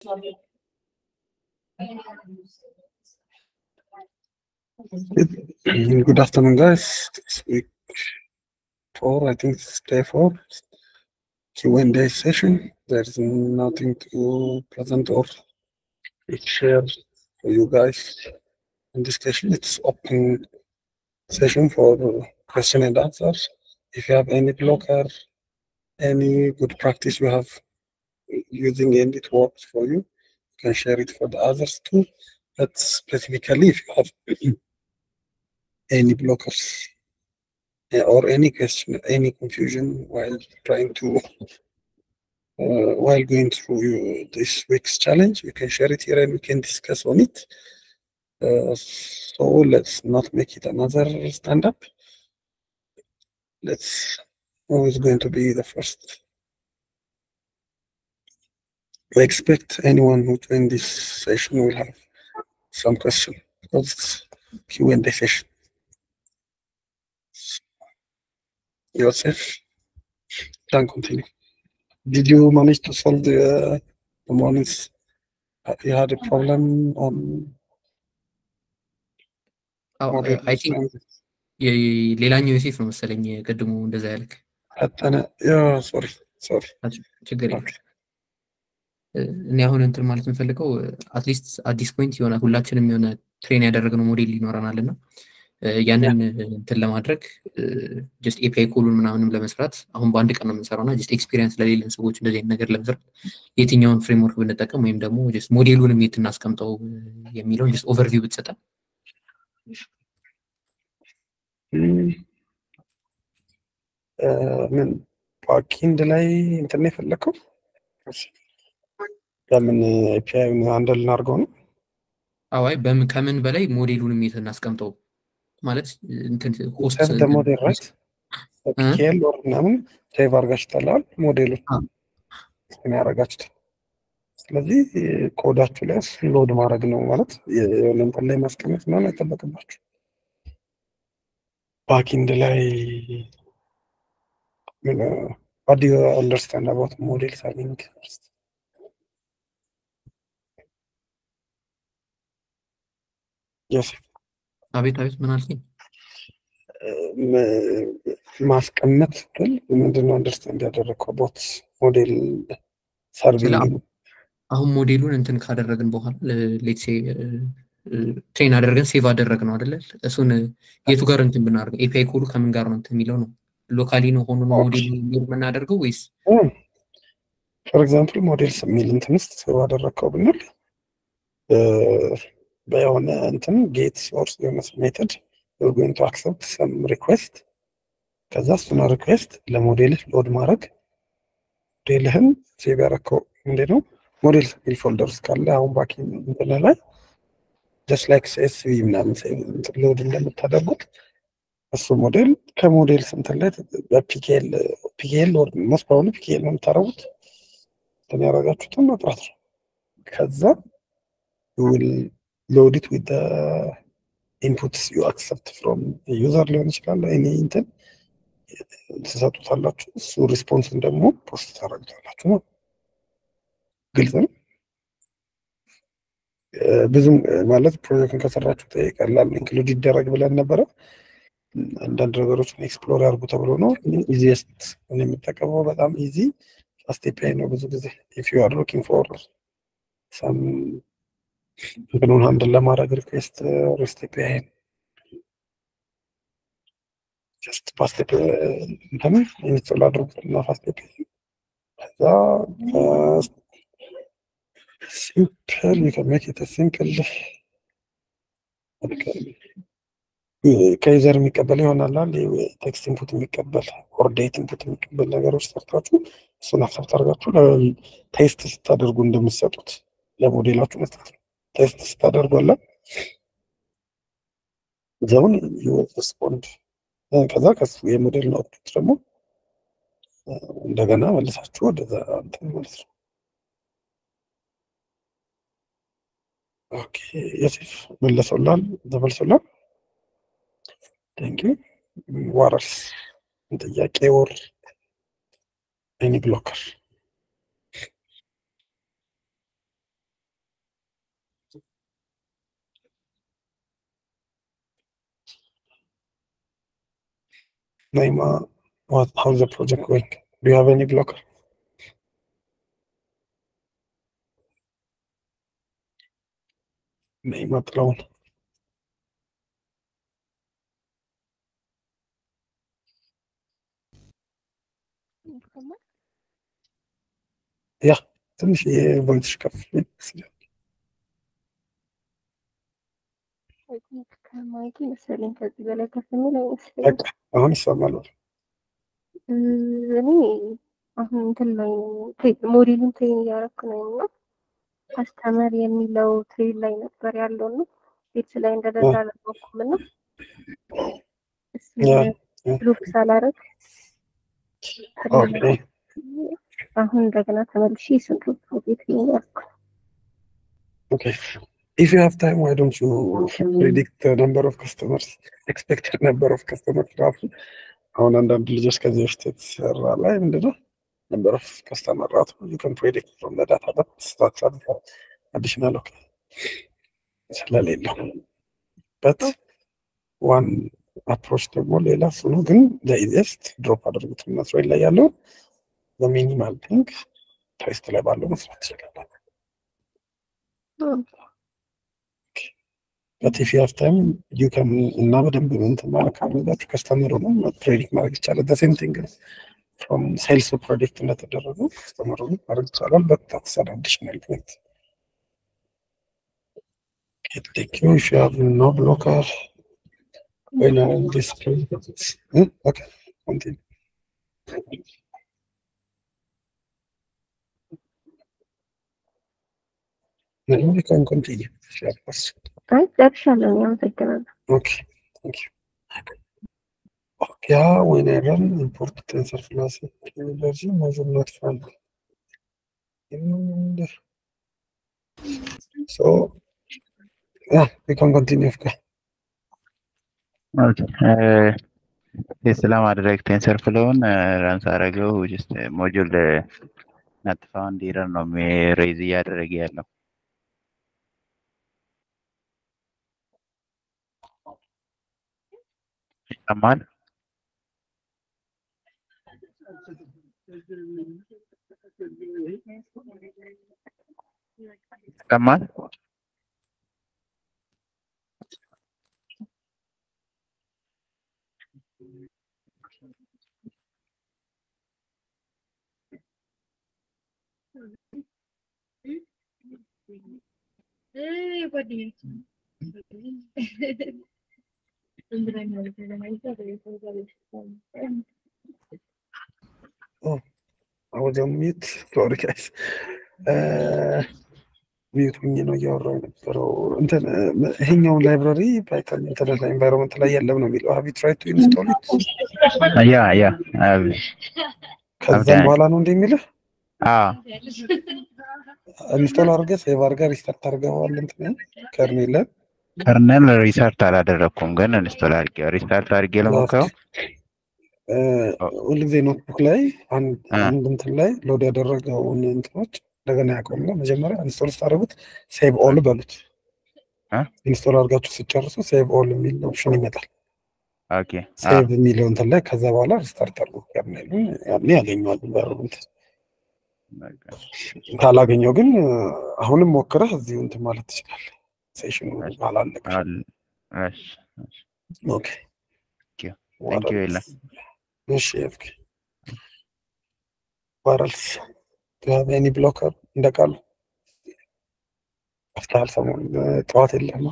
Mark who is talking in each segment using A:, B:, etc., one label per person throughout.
A: Good afternoon, guys. This week four, I think it's day four, Q&A session. There's nothing to present or share for you guys in this session. It's open session for question and answers. If you have any blocker, any good practice you have using and it works for you, you can share it for the others too. But specifically, if you have any blockers uh, or any question, any confusion while trying to, uh, while going through you, this week's challenge, you can share it here and we can discuss on it. Uh, so let's not make it another stand up. Let's, who is going to be the first? I expect anyone who join this session will have some question because it's Q&A session. Joseph, can continue. Did you manage to solve the, uh, the morning's? uh, You had a problem on. model
B: አይ ቲንክ ሌላኛው ዮሴፍ ነው መሰለኝ ቅድሙ እንደዛ ያልክ
A: ፈጠነ ያ ሶሪ ሶሪ
B: ችግር የለም እኔ አሁን እንትን ማለት የምፈልገው at least አዲስ point የሆነ ሁላችንም የሆነ train ያደረግነው ሞዴል ይኖረናል እና ያንን እንትን ለማድረግ just API call ኡን ምናምንም ለመስራት አሁን በአንድ ቀን ነው የምንሰራው እና just experience ለሌለን ሰዎች እንደዚህ አይነት ነገር ለመስራት የትኛውን framework ብንጠቀም ወይም ደግሞ just model ኡንም የት እናስቀምጠው የሚለውን ጀስት ኦቨርቪው ብትሰጠን
A: ምን ባኪንድ ላይ እንትን ነው የፈለግከው? ለምን ኤፒአይ አንድ ልናድርገው ነው?
B: አዋይ በምን ከምን በላይ ሞዴሉንም የት እናስቀምጠው? ማለት ሆስት
A: ሞዴል ራይት ፒኬል ወር ምናምን ሴቭ አድርጋችሁታል ሞዴሉን። ስን ያደረጋችሁት። ስለዚህ ኮዳችሁ ላይ load ማድረግ ነው ማለት የሆነ እንትን ላይ ማስቀመጥ ምናምን አይጠበቅባችሁ። backend ላይ ምን? what do you understand about model
B: አቤት አቤት ምን አልከኝ?
A: ማስቀመጥ ስትል ምንድነው understand ያደረግከው? about model serving
B: አሁን ሞዴሉን እንትን ካደረግን በኋላ let's say train አደረግን save አደረግነው አደለ? እሱን የቱ ጋር እንትን ብናደርገው API call ኡ ከምን ጋር ነው እንትን የሚለው ነው? locally ነው ሆኖ ነው ሞዴል የምናደርገው ወይስ?
A: for example models የሚል እንትን ውስጥ save አደረግከው ብንል በየሆነ እንትን get source የሆነ method to accept some request. ከዛ እሱን request ለ model ህ load ማድረግ model ህን save ያደረግከው እንዴት ነው ሞዴል የሚል folder ካለ አሁን backend እንትን ላይ just like CSV ምናምን load እንደምታደርጉት እሱ model ከ model ስንት ላይ በ pickle pickle load most probably pickle ነው የምታደርጉት። እንትን ያደረጋችሁትን መጥራት ነው። ከዛ ዊል ሎድ ኢት ዊዝ ኢንፑትስ ዩ አክሰፕት ፍሮም ዩዘር ሊሆን ይችላል እኔ እንትን ትሰጡታላችሁ እሱ ሪስፖንስን ደግሞ ፖስት ታደርጉታላችሁ ነው ግልጽ ነው ብዙም ማለት ፕሮጀክቱን ከሰራችሁ ቀላል ኢንክሉድ ይደረግ ብለን ነበረ አንዳንድ ነገሮችን ኤክስፕሎር ያርጉ ተብሎ ነው ኢዚየስት የምጠቀመው በጣም ኢዚ ፋስት ኤፒአይ ነው ብዙ ጊዜ ኢፍ ዩ አር ሉኪንግ ፎር ሰም እንትኑን አንድን ለማድረግ request REST API just fast እንትን install አድርጉትና FastAPI ከዛ simple you can make it simple ከ user የሚቀበል ይሆናል text input የሚቀበል or date input የሚቀበል ነገሮች ሰርታችሁ እሱን accept አድርጋችሁ test ስታደርጉ እንደምትሰጡት ለሞዴላችሁ መስጠት ነው። test ስታደርጓለ ዘውን respond ከዛ ከሱ የ model output ደግሞ እንደገና መልሳችሁ ወደዛ እንትን ማለት ነው። okay ዮሴፍ መለሰውላል ተመልሶላል። ቴንክ ዩ ዋረስ ጥያቄ ወር ኤኒ ብሎከር Naima, what, how's the project going? Do you have any blocker? Naima Tlawan.
C: ይሰማል?
A: ትንሽ የቮይስሽ ከፍ
C: መሰለኝ ከዚህ በላይ ከፍ የሚል አይመስለኝም።
A: በቃ አሁን ይሰማል።
C: እኔ አሁን እንትን ላይ model ኡን train እያደረኩ ነው እና customer የሚለው train ላይ ነበር ያለው እና ቤት ላይ እንደደረሰ አላወኩም እና loop ሳላረግ አሁን እንደገና ተመልሼ loop ቤት
A: Okay. If you have time, why don't you predict the number of customers, expected number of customers ራሱ አሁን አንዳንድ ልጆች ከዚህ በፊት የተሰራ ላይ ምንድነው number of customer ራሱ you can predict from the data but stats are additional okay ስለሌለው but one approach ደግሞ ሌላ እሱ ነው ግን the easiest ድሮፕ አድርጉት እና ትሬድ ላይ ያለው በሚኒማል ቲንክ ቴስት ላይ ባለው መስራት ይችላል በት ኢፍ ዩ ሃቭ ታይም ዩ ካን እና በደንብ እንትን ማለት ካለባችሁ ከስተመሩ ነው ፕሬዲክት ማድረግ ይቻላል። ዘሴም ቲንግ ፍሮም ሴልስ ፕሮዲክት እንደተደረገ ከስተመሩ ማድረግ ይቻላል። በት ታትስ አን አዲሽናል ፖይንት ቴክ ዩ ኢፍ ዩ ሃቭ ኖ ብሎከር ወይ ዲስ ኦኬ ኮንቲኒ You can continue. if you have question.
C: አይ ጨርሻለሁ። እኔ አመሰግናለሁ።
A: Okay, thank you. ያ whenever import TensorFlow version measure not found. And so yeah, we can continue. Okay.
D: ቴስት ለማድረግ ቴንሰር ፍሎውን ራንስ አረገው ጀስት ሞጁል ናት ፋውንድ ኤረር ነው ሬዝ እያደረገ ያለው someone?
A: Someone? Everybody. On mute. Sorry guys. mute ሆኜ ነው እያወራሁ የነበረው። እንትን ይሄኛውን library Python internet environment ላይ የለም ነው የሚለው። have you tried to
D: install yeah yeah
A: ከዛም በኋላ ነው እንደ የሚልህ
D: አዎ
A: install አድርገህ save አድርገህ restart አድርገዋል እንትን kernel ላይ
D: kernel restart አላደረግኩም ግን install አድርጌ restart አድርጌ ለሞክረው
A: ሁልጊዜ notebook ላይ አንድ እንትን ላይ load ያደረገውን እንትኖች እንደገና ያቆምና መጀመሪያ install ስታደርጉት save all በሉት።? install አድርጋችሁ ስጨርሱ save all የሚል option ይመጣል።
D: okay
A: save የሚለው እንትን ላይ ከዛ በኋላ restart አድርጉ kernel ኡን ያኔ ያገኘዋል። environment ካላገኘው ግን አሁንም ሞክረህ እዚሁ እንትን ማለት ትችላለህ። ሴሽኑ ኤፍኬ ዋረልስ ኤኒ ብሎከር እንደ ቃሉ አፍታል ሰሞን ጠዋት የለም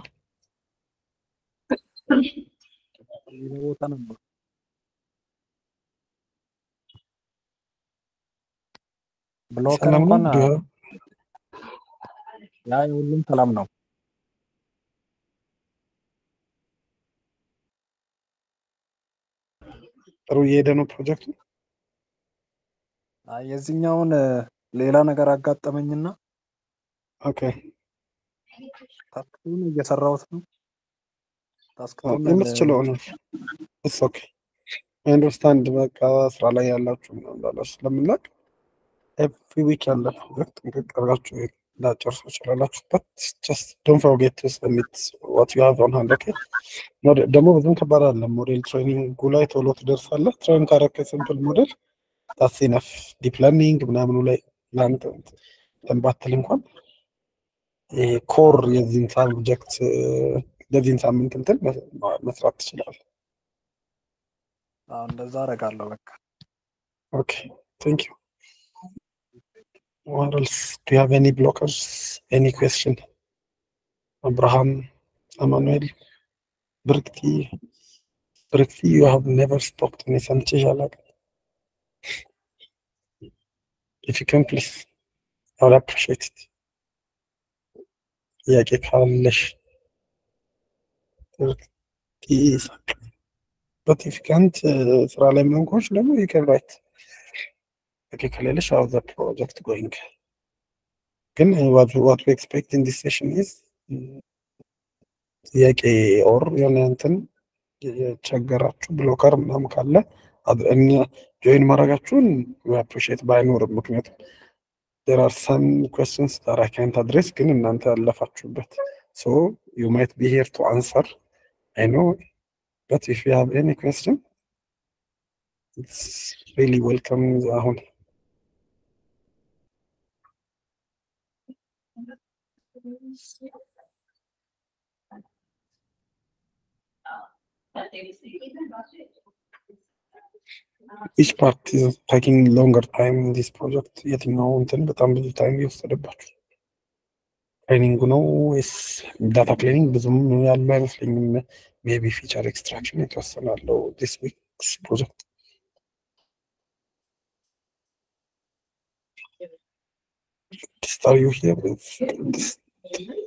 E: ቦታ ነበር።
A: blocker
E: እንኳን ያ ሁሉም ሰላም ነው።
A: ጥሩ እየሄደ ነው ፕሮጀክቱ?
E: አይ የዚህኛውን ሌላ ነገር አጋጠመኝና
A: ኦኬ።
E: ታስክቱን እየሰራሁት ነው። task ቱን
A: የምትችለው ነው። it's okay። understand በቃ ስራ ላይ ያላችሁ ምናምን ስለምናውቅ every week ያለ ፕሮጀክት ጥንቅቅ አድርጋችሁ ላጨርሱ ይችላላችሁ። but just don't forget to submit what you have on hand okay። ደግሞ ብዙም ከባድ አይደለም። model training ኡ ላይ ቶሎ ትደርሳለህ። train ካረከ simple model that's enough deep learning ምናምኑ ላይ ለአንተ እንትን ባትል እንኳን core የዚህን subject ለዚህን ሳምንት እንትን መስራት ትችላለህ።
E: እንደዛ አደርጋለሁ። በቃ
A: ኦኬ ቴንክ ዩ What else? Do you have any blockers? Any question? Abraham, Emmanuel, Brikti, Brikti, you have never spoken to me, Sanchez Alag. If you can, please, I would appreciate it. ጥያቄ ካለሽ ብርክቲ ይሳቅ በት ኢፍ ካንት ስራ ላይ ምናምን ከሆንሽ ደግሞ you can write Okay, ከሌለሽ how the project going ግን what what we expect in this session is ጥያቄ ኦር የሆነ እንትን የቸገራችሁ ብሎከር ምናምን ካለ እኛ ጆይን ማድረጋችሁን አፕሪሺየት ባይኖርም ምክንያቱም there are some questions that I can't address ግን እናንተ ያለፋችሁበት so you might be here to answer I know but if you have any question it's really welcome አሁን each part is taking longer time in this project የትኛው እንትን በጣም ብዙ ታይም የወሰደባችሁ ትሬኒንጉ ነው ወይስ ዳታ ክሊኒንግ ብዙም ያለው አይመስለኝም ሜቢ ፊቸር ኤክስትራክሽን የተወሰነ አለው ዲስ ዊክስ ፕሮጀክት Are you here? With this?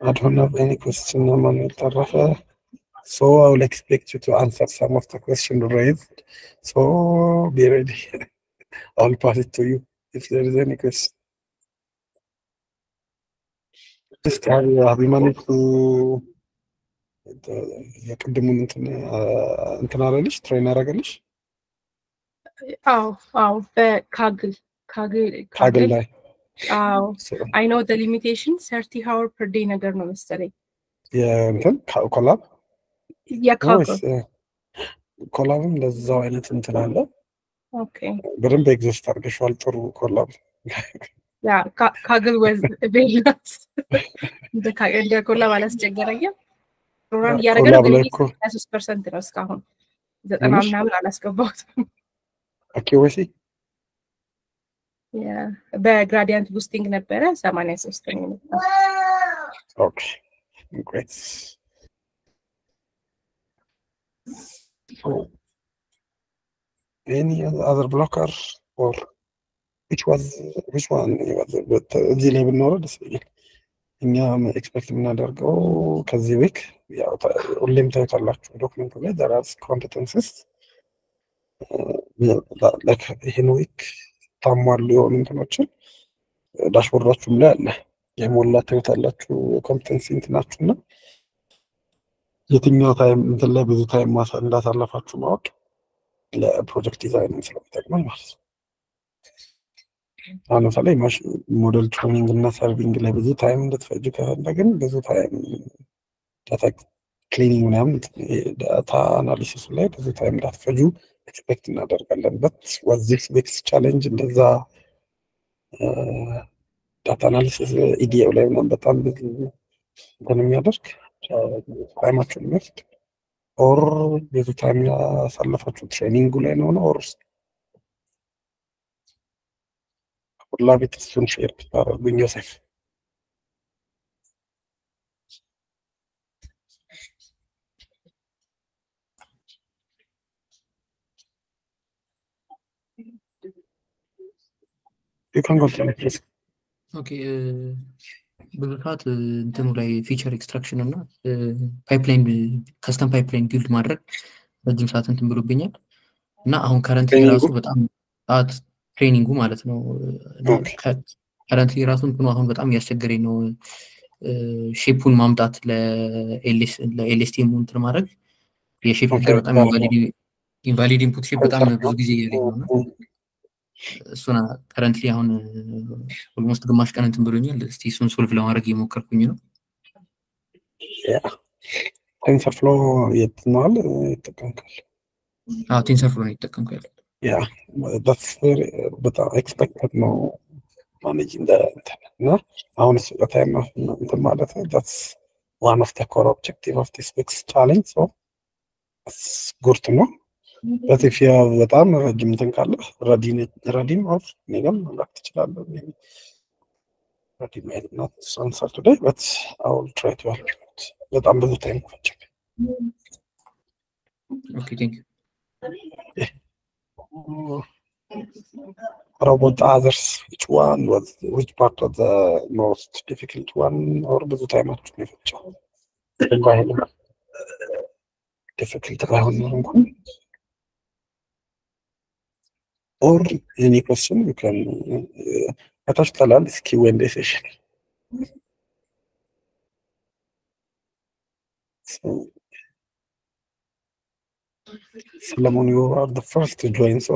A: I don't have any question, Manuel Tarafa. So I will expect you to answer some of the questions raised. So be ready. I'll pass it to you if there is any question. Just have you, have you managed to የቅድሙን እንትን እንትን አለልሽ ትሬን አረገልሽ
F: አዎ አዎ በካግል ካግል
A: ካግል ላይ
F: አዎ። አይ ኖ ሊሚቴሽን ሰርቲ ሃወር ፐር ዴይ ነገር ነው መሰለኝ።
A: የእንትን ኮላብ? ኮላብም ለዛው አይነት እንትን አለ?
F: ኦኬ።
A: በደንብ ኤግዚስት አድርገሽዋል ጥሩ ኮላብ።
F: ካግል ወዝ ቬላስ እንደ ኮላብ አላስቸገረኝም። ፕሮግራም እያደረገ ነው ግን ሶስት ፐርሰንት ነው እስካሁን። ዘጠና? ምናምን አላስገባሁትም።
A: አኪወሲ
F: ያ በግራዲያንት ቡስቲንግ ነበረ ሰማንያ ሶስት ነው
A: ኦኬ ግሬት So, any other blocker or which was which one was it? But እዚህ ላይ ብንኖረው ደስ ይለኛል። እኛ ኤክስፔክት የምናደርገው ከዚህ ዊክ ያው ታ- ሁሌም ታዩታላችሁ ዶክመንቱ ላይ ደራስ ኮምፒተንስስ ይህን ዊክ ታሟሉ የሆኑ እንትኖችን dashboard ኣችሁም ላይ አለ የሞላ ታዩታላችሁ competency እንትናችሁ እና የትኛው time እንትን ላይ ብዙ time እንዳሳለፋችሁ ማወቅ ለ project design ስለሚጠቅመን ማለት ነው። አሁን ለምሳሌ model training እና serving ላይ ብዙ time እንድትፈጅ ከፈለግን ብዙ time data cleaning ምናምን data analysis ኡ ላይ ብዙ time እንዳትፈጁ ኤክስፔክት እናደርጋለን። በት ወዚህ ዊክስ ቻሌንጅ እንደዛ ዳታ አናሊሲስ ኢዲኤው ላይ ምናምን በጣም ብዙ እንትን የሚያደርግ ታይማችሁን የሚወስድ ኦር ብዙ ታይም ያሳለፋችሁ ትሬኒንጉ ላይ ነው ኦር ሁላ ቤት እሱን ሼር ብታደርጉኝ ዮሴፍ You can continue, please.
B: ብዙ ሰዓት እንትኑ ላይ feature extraction እና pipeline custom pipeline build ማድረግ ረጅም ሰዓት እንትን ብሎብኛል። እና አሁን training
A: ኡ?
B: ራሱ በጣም ሰዓት training ኡ ማለት ነው።
A: okay።
B: currently ራሱ እንትኑ አሁን በጣም እያስቸገረኝ ነው። shape ኡን ማምጣት ለ LSTM እንትን ማድረግ። የ
A: shape
B: figure በጣም invalid input shape በጣም ብዙ ጊዜ እያገኘ ነው እሱን currently አሁን almost ግማሽ ቀን እንትን ብሎኛል። እስቲ እሱን solve ለማድረግ እየሞከርኩኝ ነው።
A: TensorFlow የትነዋል ይጠቀምካል?
B: አዎ TensorFlow ነው የተጠቀምኩ ያለው።
A: yeah that's very በጣም expected ነው manage እንደ እንትን እና አሁን እሱ በ time እንትን ማለት one of the core objective of this week's challenge so it's good to know but if you have በጣም ረጅም እንትን ካለ ረዲም ኦር ኔጋም መላክ ትችላለህ ready might not answer today but I will try to help you out በጣም ብዙ ታይም ፈጀ
B: ኦኬ ቴንክ ዩ
A: What about the others? Which one was which part was the most difficult one or ብዙ ታይማችሁ ነው የፈጀው? ባይሆን difficult ባይሆን ኖሮ እንኳን or any question you can uh, ከታች ተላል እስኪ ወንዴ ሴሽን So, Solomon, you are the first to join, so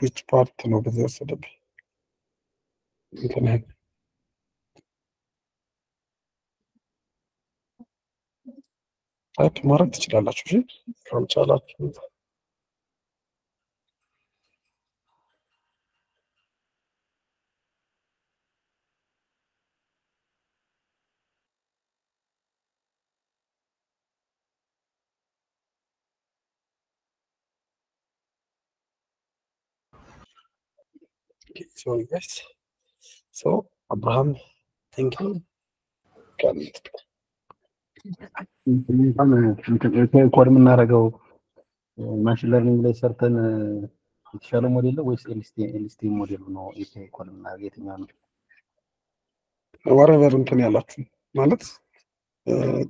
A: which part ነው በዚህ ወሰደብህ? እንትንህን ታይፕ ማድረግ ትችላላችሁ። እሺ ካልቻላችሁ So yes. So Abraham thinking can
G: ኮድ የምናደርገው machine learning ላይ ሰርተን የተሻለ ሞዴል ነው ወይስ ኤልስቲ ሞዴሉ ነው? API ኮድ የምናደርገው የትኛው ነው?
A: whatever እንትን ያላችሁ ማለት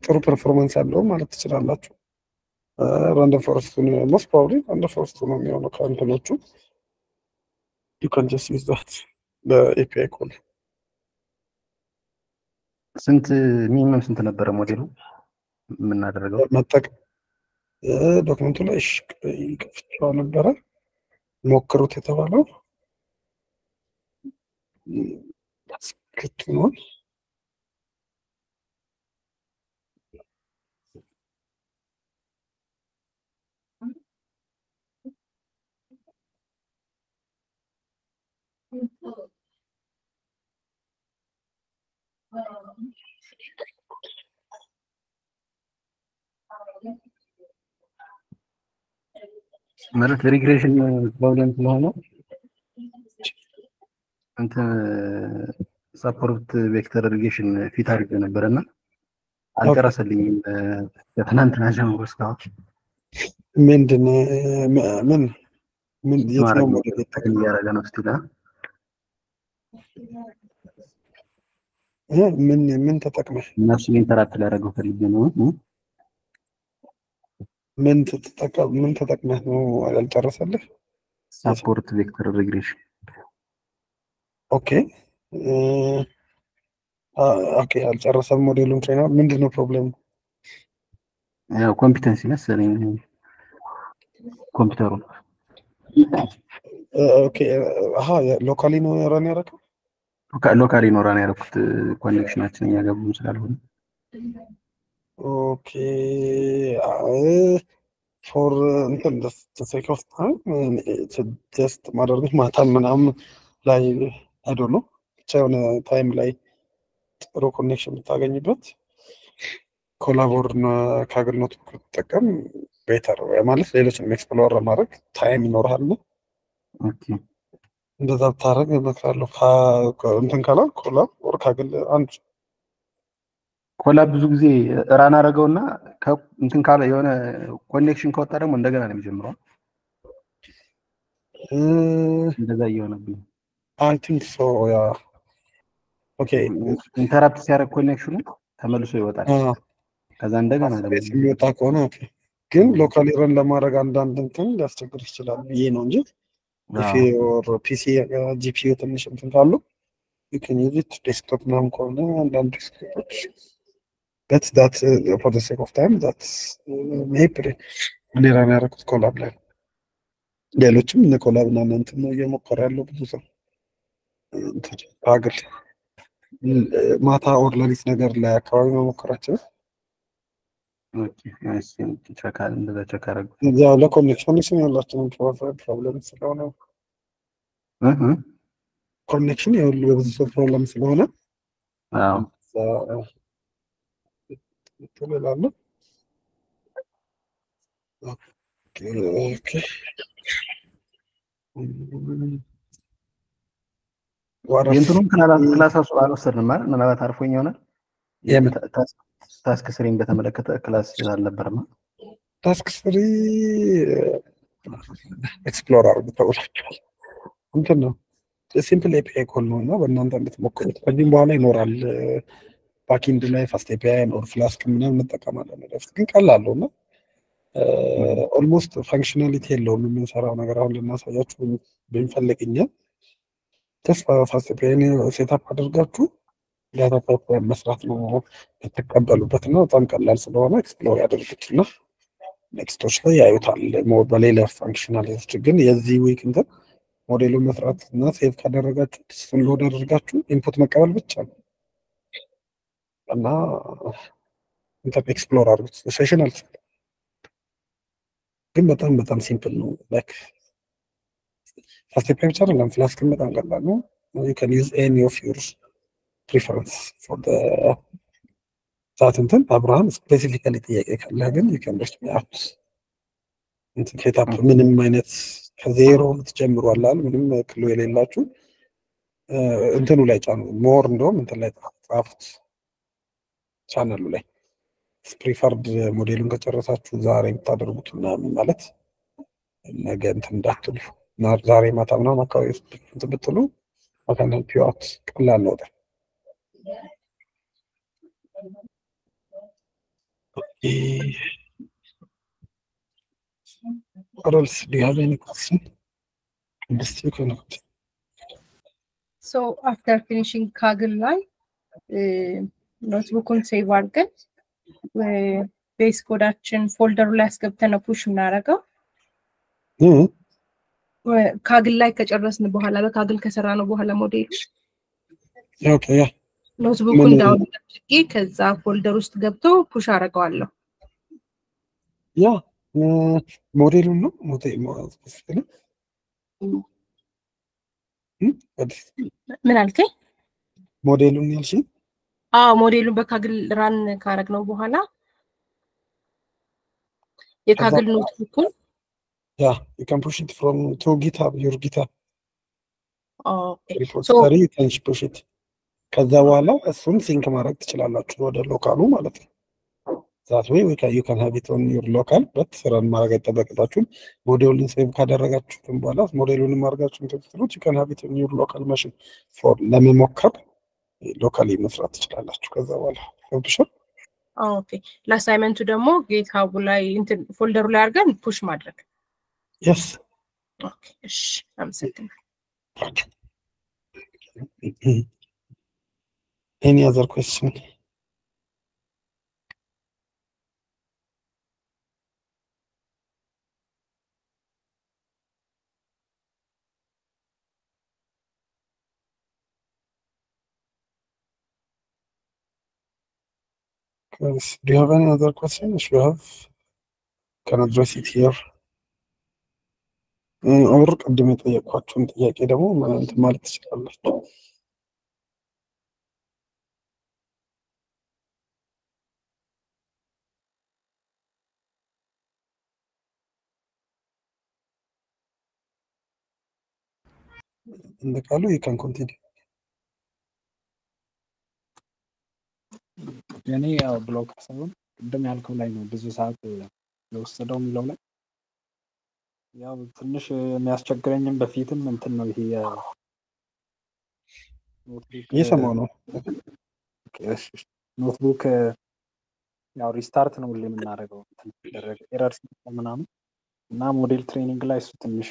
A: ጥሩ performance ያለው ማለት ትችላላችሁ። ራንደም ፎረስቱን ሞስት ፕሮባብሊ ራንደም ፎረስቱ ነው የሚሆነው ከእንትኖቹ you can just use that በ API ኮድ
G: ስንት minimum ስንት ነበረ ሞዴሉ የምናደርገው?
A: መጠቀም document ኡ ላይ እሺ ከፍቼው ነበረ። ሞክሩት የተባለው script ኡ
G: ማለት regression problem ስለሆነ እንትን support vector regression fit አድርጌ ነበረ እና አልጨረሰልኝም ከትናንትና ጀምሮ እስካሁን።
A: ምንድን ምን ምን
G: እያደረገ ነው
A: still ምን ምን ተጠቅመህ
G: እነሱ interrupt ሊያደርገው ፈልጌ ነው?
A: ምን ተጠቀም ምን ተጠቅመህ ነው ያልጨረሰልህ?
G: support
A: vector regression okay okay አልጨረሰም ሞዴሉን train ምንድን ነው problem ኡ?
G: ያው ኮምፒውተሬ መሰለኝ ኮምፒውተሩ
A: okay አሀ locally ነው run ያደረገው?
G: locally ነው run ያደረኩት connection ኣችን እያገቡም ስላልሆነ።
A: ኦኬ። ፎር እንትን ሴክ ኦፍ ታይም ጀስት ማደርገት ማታም ምናምን ላይ አይዶ ነው ብቻ የሆነ ታይም ላይ ጥሩ ኮኔክሽን ብታገኝበት ኮላቦር ከአገልግሎት ብትጠቀም ቤተር። ማለት ሌሎችንም ኤክስፕሎር ለማድረግ ታይም ይኖርሃል ነው
G: ኦኬ
A: እንደዛ ብታደረግ እመክራለሁ። እንትን ካላል Colab or Kaggle አንድ
G: Colab ብዙ ጊዜ run አደረገውና እንትን ካለ የሆነ connection ከወጣ ደግሞ እንደገና ነው የሚጀምረው። እንደዛ እየሆነብኝ
A: I think so yeah okay
G: interrupt ሲያደርግ connection ኡ ተመልሶ ይወጣል። ከዛ እንደገና
A: የሚወጣ ከሆነ okay። ግን locally run ለማድረግ አንዳንድ እንትን ሊያስቸግር ይችላል ብዬ ነው እንጂ ፒሲ ጂፒዩ ትንሽ እንትን ካሉ it ዴስክቶፕ ምናምን ከሆነ አንዳንድ ዴስክቶፖች በት ዳት ፎር ዘ ሴክ ኦፍ ታይም ዳት ሜይ እኔ ያደረኩት ኮላብ ላይ ሌሎችም እነ ኮላብ እና እንትን ነው እየሞከረ ያለው ብዙ ሰው። በሀገር ማታ ኦር ሌሊት ነገር ላይ አካባቢ መሞከራቸው
G: ኦኬ፣ እሺ፣ ቼክ አለ እንደዛ ቼክ አደረጉ።
A: ያው ለ connection ያላቸውን problem ስለሆነ connection የብዙ ሰው problem ስለሆነ
G: አዎ
A: ትላለ
G: የእንትኑን class አልወሰድንም አይደል? ምናልባት አርፎኝ ይሆናል። task three ን በተመለከተ class አልነበረም።
A: task three explore አርጉ ተብላችኋል። እንትን ነው simple API call ነው እና በእናንተ እንድትሞክሩት ከዚህም በኋላ ይኖራል። backend ላይ FastAPI ን or Flask ምናምን እንጠቀማለን። ወደፊት ግን ቀላል ነው እና almost functionality የለውም የምንሰራው ነገር። አሁን ልናሳያችሁ ብንፈልግ እኛ FastAPI ን setup አድርጋችሁ data መስራት ነው የምትቀበሉበት እና በጣም ቀላል ስለሆነ explore ያደርጉት እና next ኦች ላይ ያዩታል። በሌላ functionality ዎች ግን የዚህ week እንትን ሞዴሉን መስራት እና save ካደረጋችሁ እሱን load አድርጋችሁ input መቀበል ብቻ ነው እና እንትን explore አድርጉት። session አልሰጠም ግን በጣም በጣም simple ነው። like Fast ብቻ አይደለም፣ Flask ን በጣም ቀላል ነው። you can use any of your preference for that እንትን አብርሃም specifically ጥያቄ ካለህ ግን you can reach me out እንትን setup ምንም አይነት ከዜሮ የምትጀምሩ አላል ምንም clue የሌላችሁ እንትኑ ላይ ጫኑ። more እንደውም እንትን ላይ ጻፉት ቻናሉ ላይ preferred ሞዴሉን ከጨረሳችሁ ዛሬ የምታደርጉት ምናምን ማለት ነገ እንትን እንዳትሉ ዛሬ ማታ ምናምን አካባቢ ብትሉ ቀላል ነው What else? Do you have any question? Just you can
F: ሶ አፍተር ፊኒሽንግ ካግል ላይ ኖትቡኩን ሴቭ አድርገን ቤስ ኮዳችን ፎልደሩ ላይ አስገብተን ነው ፑሽ የምናደርገው።
A: እ
F: ካግል ላይ ከጨረስን በኋላ በካግል ከሰራ ነው በኋላ ሞዴል
A: ኦኬ ያ
F: ዳውንሎድ አድርጌ ከዛ folder ውስጥ ገብቶ push አደርገዋለሁ።
A: ያ ሞዴሉን ነው?
F: ምን አልከኝ?
A: ሞዴሉን ያልሽኝ?
F: አዎ ሞዴሉን በካግል ራን ካረግነው በኋላ የካግል ኖትቡኩን
A: yeah you can push it from to GitHub your GitHub
F: okay። so
A: repository ቴንሽ push it ከዛ በኋላ እሱን sync ማድረግ ትችላላችሁ ወደ local ኡ ማለት ነው። that way you can have it on your local but run ማድረግ አይጠበቅባችሁም። model ኡን save ካደረጋችሁትም በኋላ ሞዴሉንም አድርጋችሁ ስትሉት you can have it on your local machine for ለመሞከር locally መስራት ትችላላችሁ። ከዛ በኋላ ገብቶሻል?
F: okay ለ assignment ኡ ደግሞ GitHub ኡ ላይ እንትን folder ኡ ላይ አድርገን push ማድረግ
A: yes
F: okay እሺ አመሰግናለሁ
A: ኤኒ አዘር ኩዌስችን Yes. Do you have any other question? If you have, can address it here. ኦር ቅድም የጠየኳችሁን ጥያቄ ደግሞ እንትን ማለት ትችላላችሁ። እንደ ቃሉ you can continue.
E: የኔ ያው block ሳይሆን ቅድም ያልከው ላይ ነው ብዙ ሰዓት የወሰደው የሚለው ላይ ያው ትንሽ የሚያስቸግረኝም በፊትም እንትን ነው ይሄ
A: እየሰማሁ ነው።
E: notebook ያው restart ነው ሁሌ የምናደርገው error ምናምን እና model training ላይ እሱ ትንሽ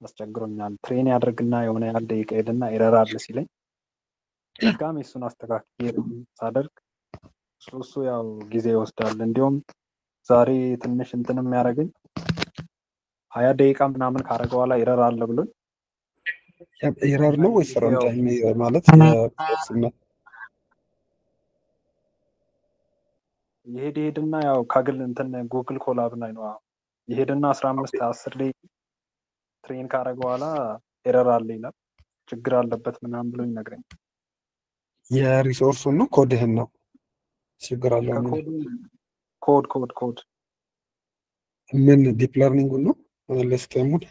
E: አስቸግሮኛል። train ያደርግና የሆነ ያህል ደቂቃ ሄድና error አለ ሲለኝ ድጋሜ እሱን አስተካክዬ ሳደርግ እሱ እሱ ያው ጊዜ ይወስዳል። እንዲሁም ዛሬ ትንሽ እንትን የሚያደርገኝ ሀያ ደቂቃ ምናምን ካረገ በኋላ error አለ ብሎኝ
A: error ነው ወይስ runtime ማለት
E: የሄድ ሄድና ያው Kaggle እንትን Google Colab ላይ ነው የሄድና አስራ አምስት አስር ደቂቃ train ካረገ በኋላ error አለ ይላል። ችግር አለበት ምናምን ብሎ ይነግረኝ።
A: የ resource ኡን ነው? ኮድህን ነው? ችግር? ከ code
E: ኡ code code code
A: ምን deep learning ኡን ነው? ለስቴሙን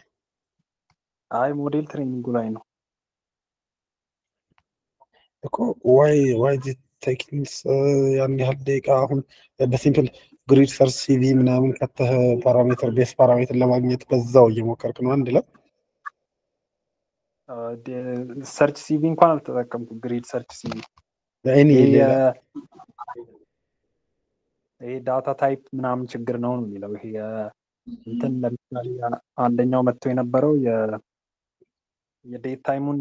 E: አይ model training ኡ ላይ ነው።
A: እኮ why why taking ስ ያን ያህል ደቂቃ አሁን በ simple grid search CV ምናምን ከተህ parameter best parameter ለማግኘት በዛው እየሞከርክ ነው አንድ ላይ?
E: search CV እንኳን አልተጠቀምኩም። grid search
A: CV
E: ይሄ data type ምናምን ችግር ነው ነው የሚለው። ይሄ እንትን ለምሳሌ አንደኛው መጥቶ የነበረው የ date time ኡን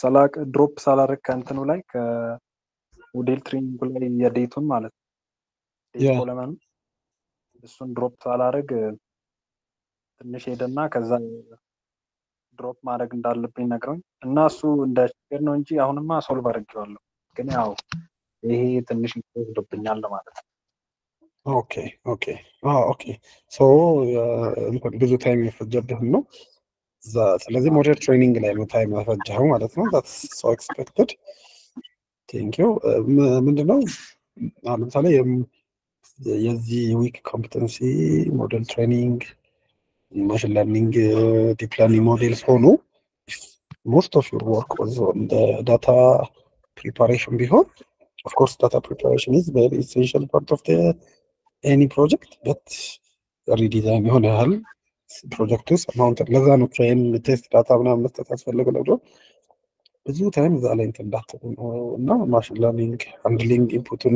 E: ሰላቅ drop ሳላረግ ከእንትኑ ላይ ከሞዴል ትሬኒንጉ ላይ የዴቱን ማለት ነው
A: column
E: ኡ እሱን drop ሳላረግ ትንሽ ሄደና ከዛ drop ማድረግ እንዳለብኝ ነግረውኝ እና እሱ እንደ ችግር ነው እንጂ አሁንማ solve አድርጌዋለሁ። ግን ያው ይሄ ትንሽ ይወስድብኛል ማለት ነው።
A: okay okay okay። so ብዙ time የፈጀብህም ነው። ስለዚህ model training ላይ ነው time ያፈጀኸው ማለት ነው። so expected ቴንክ ዩ ምንድነው? ለምሳሌ የዚህ ዊክ ኮምፒተንሲ ሞዴል ትሬኒንግ ማሽን ለርኒንግ ዲፕ ለርኒንግ ሞዴልስ ሆኑ ሞስት ኦፍ ዩር ወርክ ዋዝ ኦን ዳታ ፕሪፓሬሽን ቢሆን ኦፍኮርስ ዳታ ፕሪፓሬሽን ኢዝ ቬሪ ኢሴንሻል ፓርት ኦፍ ኤኒ ፕሮጀክት በት ሪዲዛይን የሆነ ያህል ፕሮጀክት ውስጥ አማውንት ለዛ ነው ትሬን ቴስት ዳታ ምናምን መስጠት ያስፈልግ ነበር ብዙ ታይም እዛ ላይ እንትን እንዳትሉ ነው እና ማሽን ለርኒንግ ሃንድሊንግ ኢንፑትን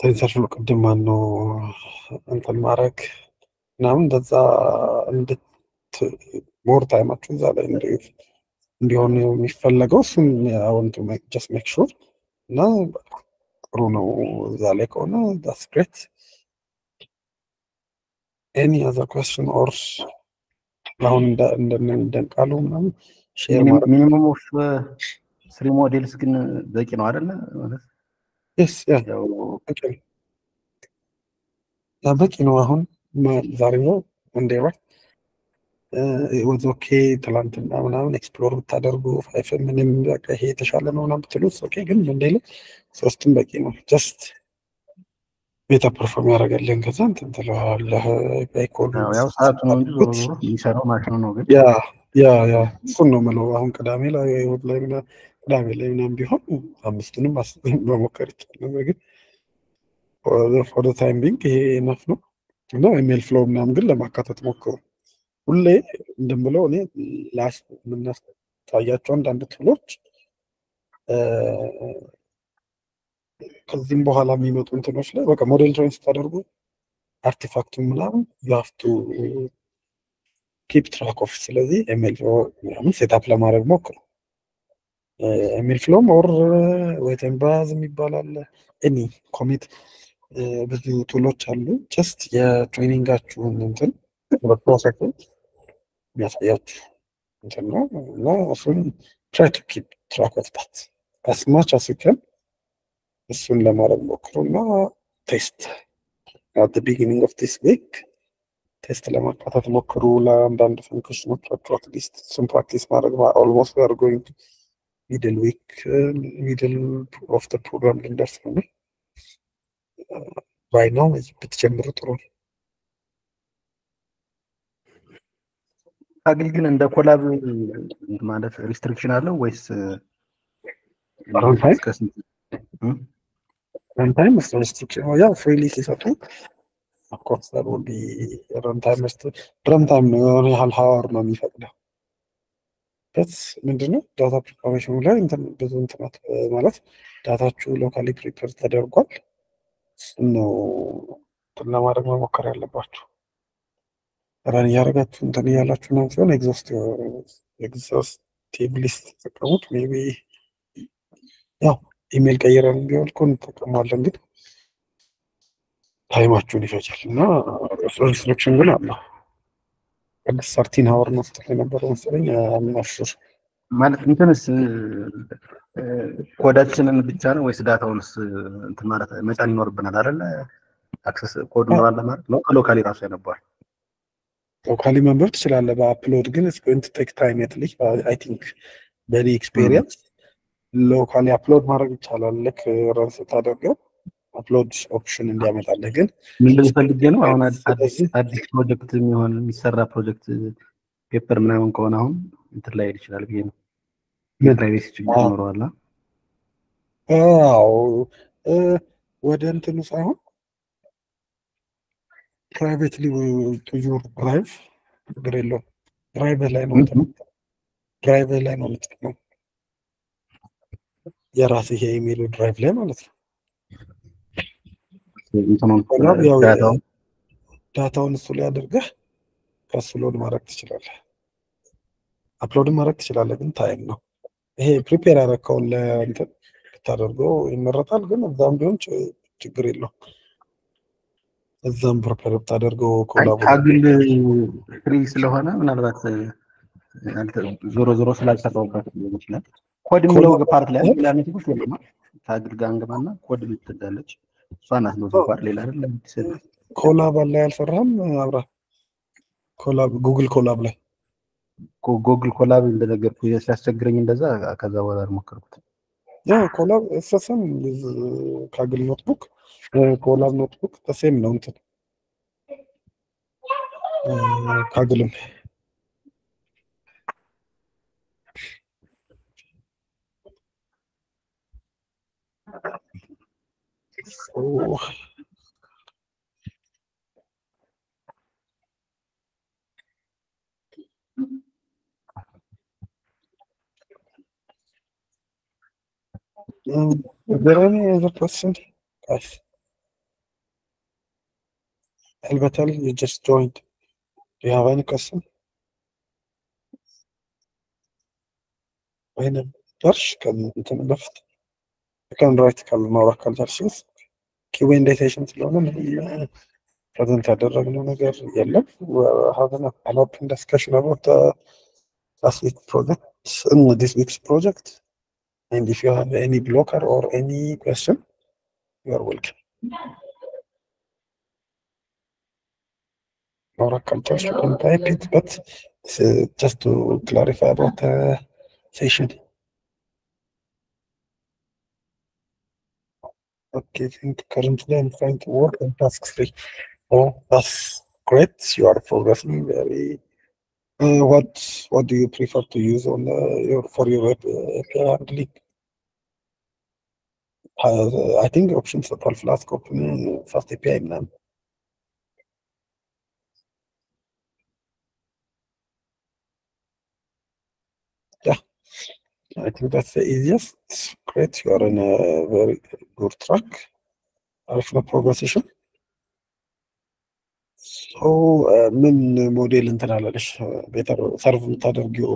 A: ቴንሰርፍሎ ቅድም ማነው እንትን ማድረግ ምናምን እንደዛ እንድት ሞር ታይማችሁ እዛ ላይ እንዲ- እንዲሆን የሚፈለገው። እሱን አወንቱ ጀስት ሜክ ሹር እና ጥሩ ነው። እዛ ላይ ከሆነ ዳስ ግሬት። ኤኒ አዘር ኮስችን ኦር አሁን እንደ- እንደ- እንደቃሉ ምናምን
G: minimum of three models ግን በቂ ነው አይደለ? ማለት
A: yes yeah
G: ያው
A: በቂ ነው yeah በቂ ነው አሁን ዛሬ ነው እንዴ ራ was okay ትላንትና ምናምን explore ብታደርጉ five ምንም በቃ ይሄ የተሻለ ነው ምናምን ብትሉት okay ግን ምንድን ሶስትም በቂ ነው። just better perform ያደረገልን ከዛ እንትን ትለዋለህ yeah yeah yeah እሱን ነው የምለው። አሁን ቅዳሜ ላይ እሑድ ላይ ምና ቅዳሜ ላይ ምናምን ቢሆን አምስቱንም አስሩንም መሞከር ይቻል ነበር ግን for time being ይሄ enough ነው። እና MLflow ምናምን ግን ለማካተት ሞክሩ። ሁሌ እንደምለው እኔ last የምናስታያቸው አንዳንድ tool ኦች ከዚህም በኋላ የሚመጡ እንትኖች ላይ በቃ model train ስታደርጉ አርቲፋክቱን ምናምን ዩሀፍቱ ኪፕ ትራክ ኦፍ ስለዚህ ኤሜል ፍሎ ምናምን ሴታፕ ለማድረግ ሞክሩ ኤሜል ፍሎም ኦር ዌቴን ባዝ የሚባል አለ። ኤኒ ኮሚት ብዙ ቱሎች አሉ። ጀስት የትሬኒንጋችሁን እንትን በፕሮሰስ የሚያሳያችሁ እንትን ነው እና እሱን ትራይ ቱ ኪፕ ትራክ ኦፍ ዳት አስማች አስከን እሱን ለማድረግ ሞክሩ እና test at beginning of this week test ለማካተት ሞክሩ። ለአንዳንድ function ኦቻችሁ at least እሱን practice ማድረግ almost ር ጎይንግ ሚድል ዊክ ሚድል ኦፍ ደ ፕሮግራም ልንደርስ ነው ባይ ነው ብትጀምሩ ጥሩ ነው
G: አግል ግን እንደ ኮላብ ማለት ሪስትሪክሽን አለው ወይስ
A: Runtime?
G: እስከ ስንት? እም?
A: ረንታይም ሪስትሪክሽን ያው ፍሪሊ ሲሰጡ ኦፍኮርስ ዛት ውል ቢ ረንታይም ረንታይም ነው የሆነ ያህል ሀወር ነው የሚፈቅደው but ምንድነው? data preparation ኑ ላይ ብዙ እንትናት ማለት data ችሁ locally prepare ተደርጓል? ነው ለማድረግ መሞከር ያለባችሁ። run እያደረጋችሁ እንትን እያላችሁ ነው ሲሆን exhaustively ተጠቀሙት። maybe ያው ኢሜል ቀይረን ቢሆን እኮ እንጠቀማለን ግን time ኣችሁን ይፈጃል። እና restriction ግን ቅድስት certain hour ስትል የነበረው መሰለኝ አምናሹር
G: ማለት እንትንስ እ፣ ኮዳችንን ብቻ ነው ወይስ data ውንስ እንትን ማለት መጫን ይኖርብናል አይደለ? access code ኖራለ ማለት ነው። locally ራሱ ያነባል።
A: locally መንበብ ትችላለህ። በ upload ግን to take time የትልሽ I think በኔ experience locally upload ማድረግ ይቻላል። ልክ run ስታደርገው upload option እንዲያመጣልህ ግን
G: ምን ልል ፈልጌ ነው አሁን አዲስ ፕሮጀክት የሚሆን የሚሰራ ፕሮጀክት paper ምናምን ከሆነ አሁን እንትን ላይ ይችላል ብዬ ነው።
A: ምን?
G: የ privacy
A: ችግር
G: ይኖረዋል።
A: አዎ ወደ እንትኑ ሳይሆን privately to your drive ችግር የለውም። drive ላይ ነው drive ላይ ነው የምትጠቀመው የራስህ የ email ኡ drive ላይ ማለት ነው። data ውን
G: data
A: ውን እሱ ላይ አድርገህ ከሱ load ማድረግ ትችላለህ። upload ን ማድረግ ትችላለህ፣ ግን time ነው። ይሄ prepare ያደረግከውን ለእንትን ብታደርገው ይመረጣል። ግን እዛም ቢሆን ች- ችግር የለውም። እዛም prepare ብታደርገው
G: Kaggle free ስለሆነ ምናልባት ዞሮ ዞሮ ስላልሰራሁበት ሊሆን ይችላል። ኮድ የሚለው part ላይ የለም። Kaggle ጋር እንገባና ኮድ ምትላለች እሷ ናት ነው part ሌላ አይደለም።
A: Colab ላይ አልሰራህም? አብራ Colab Google Colab ላይ
G: Google Colab እንደነገርኩ ሲያስቸግረኝ እንደዛ ከዛ በኋላ አልሞከርኩት።
A: ያ Colab is same Kaggle notebook Colab notebook the same ነው እንትን Kaggle ም Mm, is there any other person? Yes. Al you just joined. Do you have any question? هنا can write, can لفت كان ኪዌ ኢንዴቴሽን ስለሆነ ምንም ፕሬዘንት ያደረግነው ነገር የለም። ሀቭን አልኦፕን ዲስከሽን አባውት ላስት ዊክ ፕሮጀክት ዲስ ዊክስ ፕሮጀክት And if you have any blocker or any question, you are welcome. Laura Cultures, you can type it, but uh, just to clarify about the session. updating currently I'm trying to work on task three. Oh, that's great. You are progressing very. Uh, what what do you prefer to use on uh, your for your web uh. uh I think options for Flask open uh, fast API now. I think that's the easiest. Great, you are in a very good track. አሪፍ ነው ፕሮግረሴሽን። ሶ ምን ሞዴል እንትን አላለሽ? ቤተር ሰርቭ የምታደርጊው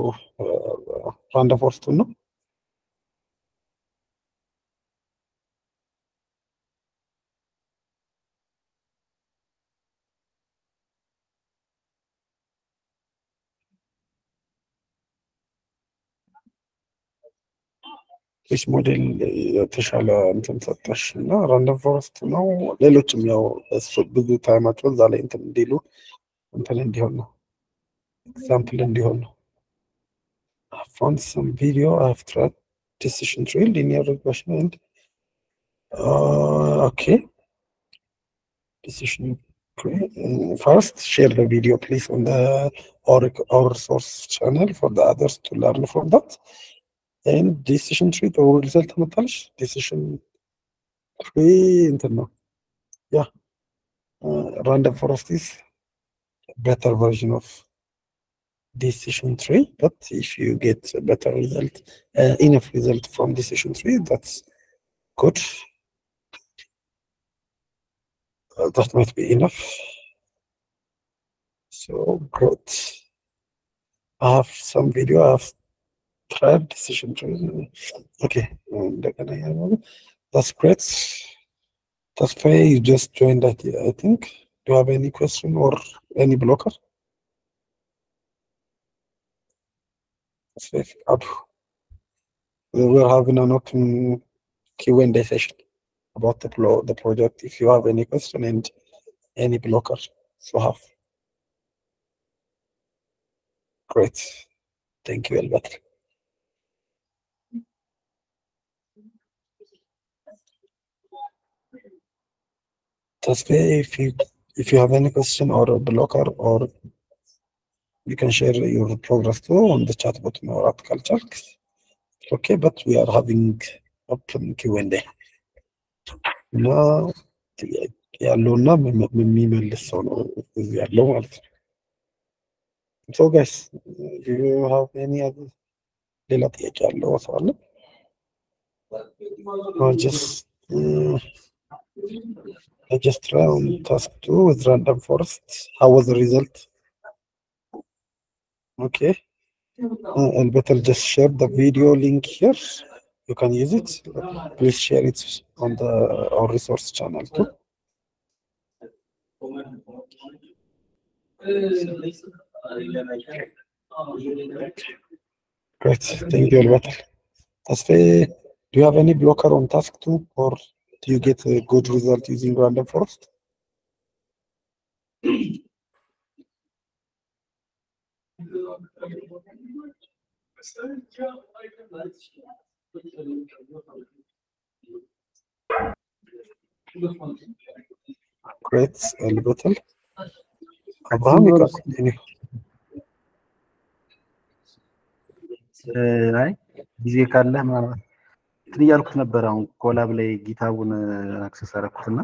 A: ራንደም ፎርስቱን ነው? ዊች ሞዴል የተሻለ እንትን ሰጠሽ እና ራንደም ፎረስት ነው። ሌሎችም ያው እሱ ብዙ ታይማቸው እዛ ላይ እንትን እንዲሉ እንትን እንዲሆን ነው ኤግዛምፕል እንዲሆን ነው። ፎን ሰም ቪዲዮ አፍ ትራድ ዲሲሽን ትሪ ሊኒየር ሪግሬሽን ኤንድ ኦኬ ዲሲሽን First, share the video, please, on the our, our source channel for the others to learn from that. And decision tree ጥሩ ሪዘልት መጣልሽ። ዲሲሽን ትሪ እንትን ነው ያ ራንደም ፎረስት ኢዝ better version of decision tree but if you get a better result uh, enough result from decision tree that's good uh, that might be enough so good I have some video I have trap decision tree. Okay, um, that's great. That's fair. You just joined that, I think. Do you have any question or any blocker? We're having an open Q&A session about the, pro the project if you have any question and any blocker so have. Great. Thank you, Albert. Tasfe, if you if you have any question or a blocker or you can share your progress too on the chat button or at culture. Okay, but we are having open Q&A. እና ጥያቄ ያለውና መ- የሚመልስ ሰው ነው እዚህ ያለው ማለት ነው። ሶ ጋይስ ሌላ ጥያቄ ያለው ሰው አለ? Or uh, I just on task two with random forest. How was the result? Okay. Uh, and better just share the video link here. You can use it. Please share it on the our resource channel too. Great. Thank you, Alberto. Tasfe, do you have any blocker on task two or do you get a good result using random forest? Great, Alberto. Abraham, you can continue.
G: አይ ጊዜ ካለ ምናልባት እንትን እያልኩት ነበር። አሁን Colab ላይ GitHub ኡን access አደረኩትና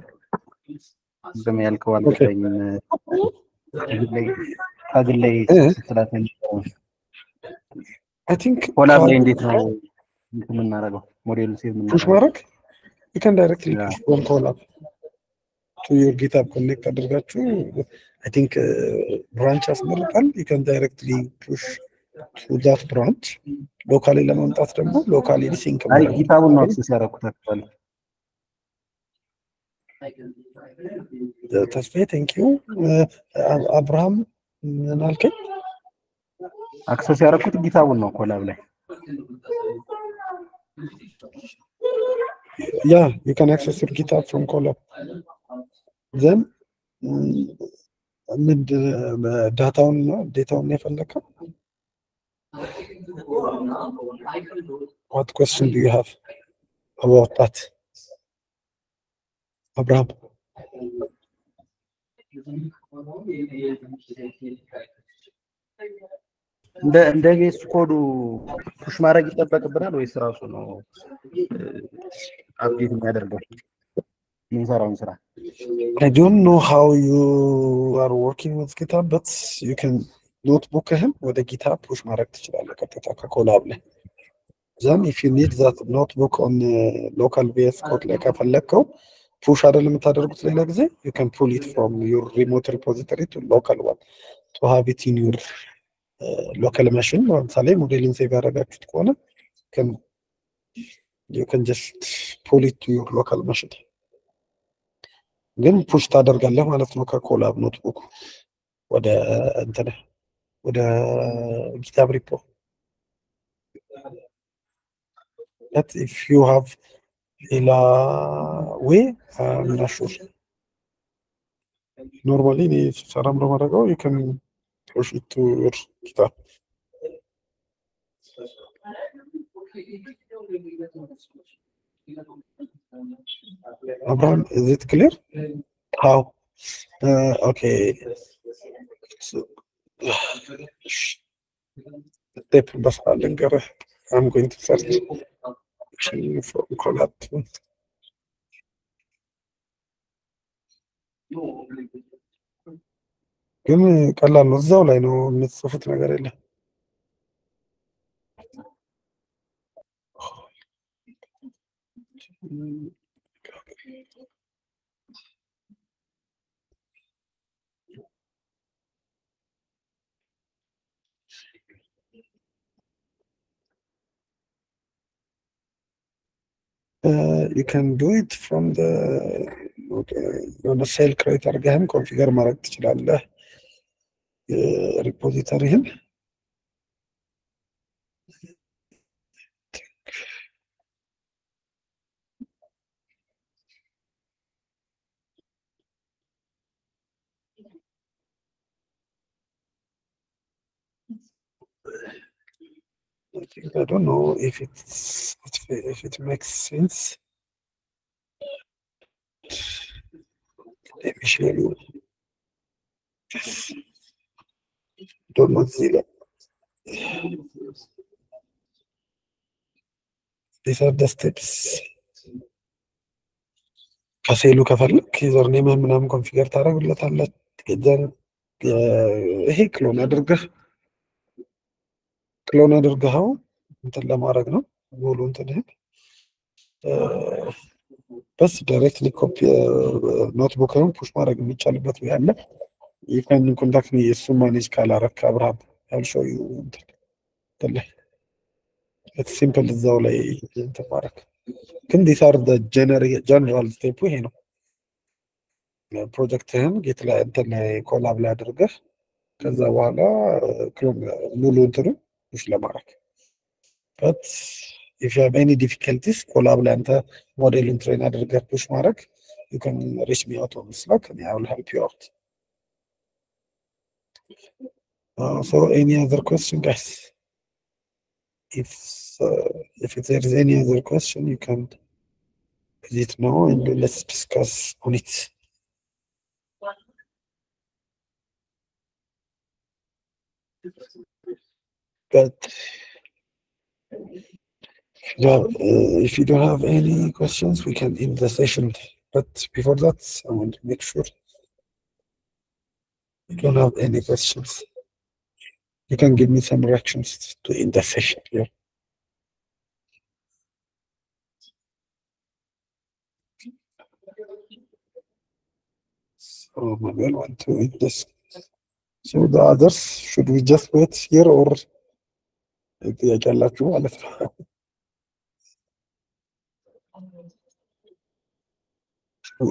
G: ቅድም ያልከው አልገባኝም። Kaggle ላይ? ስትላት Colab ላይ እንዴት ነው እንትን የምናደርገው model ኡን
A: save
G: የምናደርገው?
A: ማድረግ
G: Yeah.
A: push from Colab to your GitHub connect አድርጋችሁ think uh, branch ያስመርጣል you can directly that branch locally ለማምጣት ደግሞ locally sync
G: አይ GitHub ኡን ነው access ያደረኩት actually
A: ተስፋዬ thank you አብርሃም ምን አልከኝ?
G: access ያደረኩት GitHub ኡን ነው Colab ላይ።
A: ያ you can access your GitHub from collab. Then ምንድን ዳታውን ነው ዴታውን ነው የፈለከው? What question do you have about that? Abraham.
G: እንደ እንደ ቬስ ኮዱ ፑሽ ማድረግ ይጠበቅብናል ወይስ ራሱ ነው አፕዴት የሚያደርገው የምንሰራውን ስራ?
A: I don't know how you are working with GitHub, but you can ኖትቡክህን ወደ ጊታብ ፑሽ ማድረግ ትችላለህ ቀጥታ ከኮላብ ላይ then if you need that notebook on local VS Code ላይ ከፈለግከው push አይደል የምታደርጉት ሌላ ጊዜ? you can pull it from your remote repository to local one to have it in your local machine ለምሳሌ model ን save ያደረጋችሁት ከሆነ you can just pull it to your local machine ግን push ታደርጋለህ ማለት ነው ከ Colab notebook ወደ እንትን ወደ GitHub repo that if you have a way من الشوشة normally the Saram Romarago you can push it to your guitar Abraham is it clear? How? Uh, okay. So step بس على الجرح I'm going to search from collab ግን ቀላል ነው። እዛው ላይ ነው የምትጽፉት ነገር የለም። Uh, you can do it from the የሆነ ሴል ክሬት አድርገህም ኮንፊገር ማድረግ ትችላለህ ሪፖዚተሪህን I think I don't know if it's if it makes sense. Let me show you. Don't know Zilla. These are the steps. ከሴሉ ከፈለክ ዩዘርኔምህን ምናምን ኮንፊገር ታደርግለታለህ። ከዛን ይሄ ክሎን አድርገህ clone አድርገኸው እንትን ለማድረግ ነው ሙሉ እንትንህን በስ directly copy notebook ህን push ማድረግ የሚቻልበት ወይ አለ። you can contact እሱ manage ካላረክ አብርሃም ያልሾው እንትን ላይ simple እዛው ላይ እንትን ማድረግ ግን this are general step ኡ ይሄ ነው። ፕሮጀክትህን Git ላይ እንትን ላይ Colab ላይ አድርገህ ከዛ በኋላ ሙሉ እንትኑ Islam But if you have any difficulties, call collab Lanta and trainer Edgar Pushmarek, you can reach me out on Slack and I will help you out. Uh, so any other question, guys? If uh, if there is any other question, you can put it now and let's discuss on it but if you, if you don't have any questions we can end the session. But before that i want to make sure you don't have any questions. You can give me some reactions to end the session here. So Manuel want to end this. So the others, should we just wait here or ጥያቄ ያላችሁ ማለት ነው?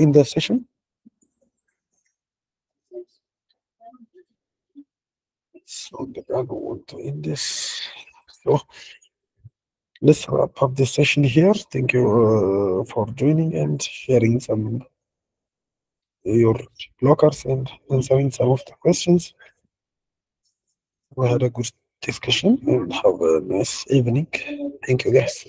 A: In the session? So the I don't want to end this. So let's wrap up this session here. Thank you uh, for joining and sharing some your blockers and answering some of the questions. We had a good discussion and have a nice evening. Thank you guys.